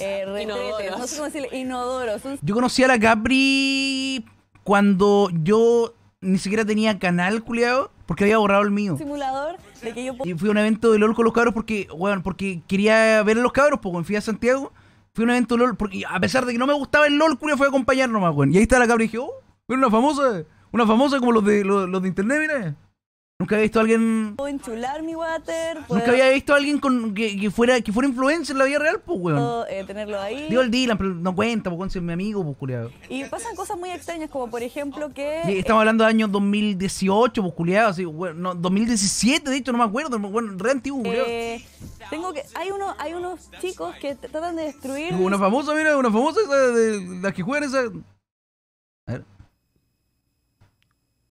eh, retretes, Inodoros. no sé cómo decirle, inodoros. Yo conocí a la Capri cuando yo ni siquiera tenía canal, culiado, porque había borrado el mío. simulador de que yo puedo Y fui a un evento de LOL con los cabros porque, bueno, porque quería ver a los cabros, weón. fui a Santiago, fui a un evento de LOL, porque a pesar de que no me gustaba el LOL, culiao, fue a acompañar nomás, weón. Y ahí está la cabra y dije, oh, era una famosa, una famosa como los de los, los de internet, mira. Nunca había visto a alguien, enchular mi water, puedo, nunca había visto a alguien con, que, que fuera, que fuera influencer en la vida real, pues, weón. eh, tenerlo ahí. Digo el Dylan, pero no cuenta, pues, si es mi amigo, pues, culiado. Y pasan cosas muy extrañas, como por ejemplo que... Y Estamos hablando de año 2018, pues, culiado, así, weón, no, 2017, de hecho, no me acuerdo, bueno, re antiguo, eh, tengo que hay uno hay unos chicos que tratan de destruir Una famosa, mira, una famosa esa de las que juegan esa.